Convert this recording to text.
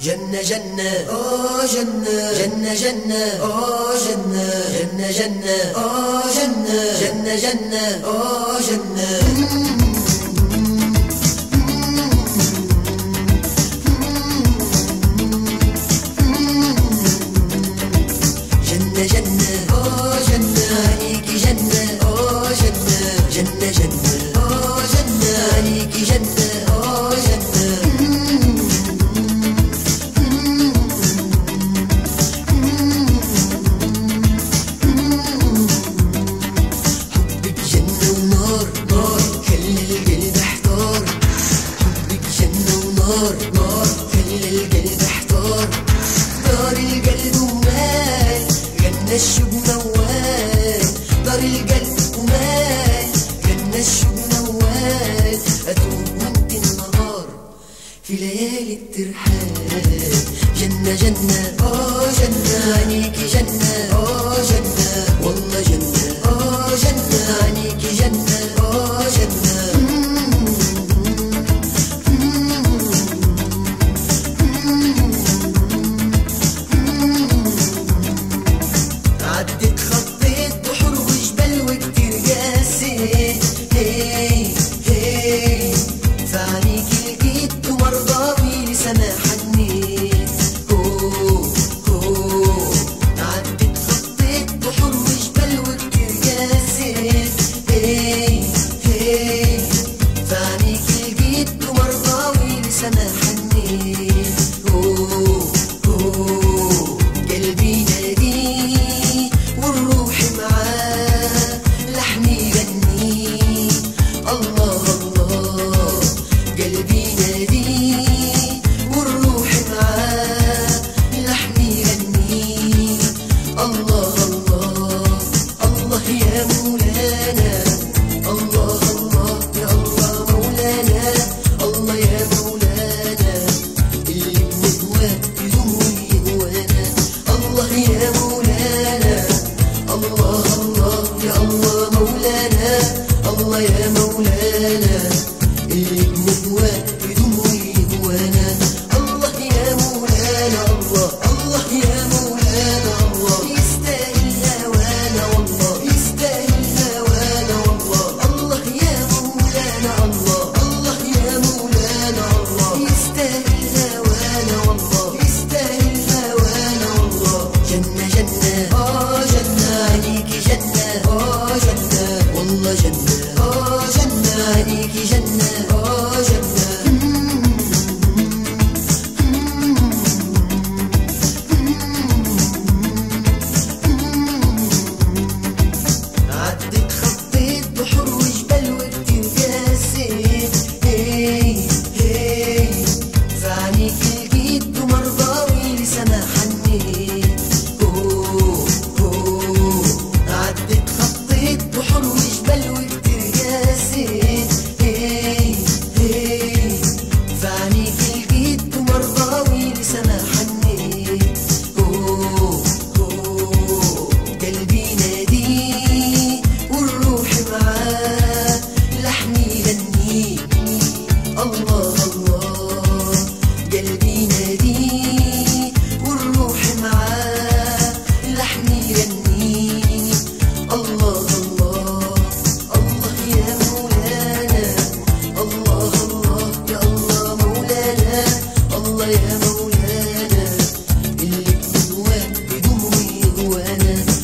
جنة جنة أوه جنة جنة جنة أوه جنة جنة جنة أوه جنة جنة جنة أوه جنة ونار نار خلى القلب احتار دار القلب ومال غنى الشوق موال دار القلب ومال غنى الشوق موال اتوب وانت النهار في ليالي الترحال. جنة جنة awareness.